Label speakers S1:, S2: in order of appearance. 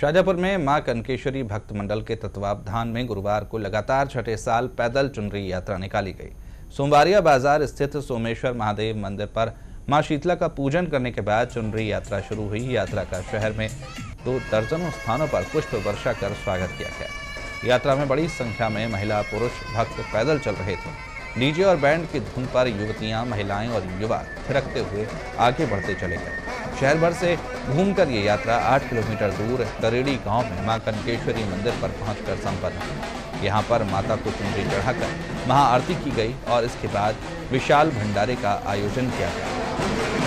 S1: शाजापुर में माँ कनकेश्वरी भक्त मंडल के तत्वावधान में गुरुवार को लगातार छठे साल पैदल चुनरी यात्रा निकाली गई। सोमवारिया बाज़ार स्थित सोमेश्वर महादेव मंदिर पर माँ शीतला का पूजन करने के बाद चुनरी यात्रा शुरू हुई। यात्रा का शहर में दो दर्जनों स्थानों पर पुष्प वर्षा कर स्वागत किया गया। यात्रा में बड़ी संख्या में महिला, पुरुष, भक्त पैदल चल रहे थे। डीजे और बैंड की धुन पर युवतियाँ, महिलाएँ और युवा थिरकते हुए आगे बढ़ते चले गए। शहर भर से घूमकर ये यात्रा आठ किलोमीटर दूर दरेड़ी गाँव में माँ कनकेश्वरी मंदिर पर पहुंचकर संपन्न हुई। यहाँ पर माता को चुनरी चढ़ाकर महाआरती की गई और इसके बाद विशाल भंडारे का आयोजन किया गया।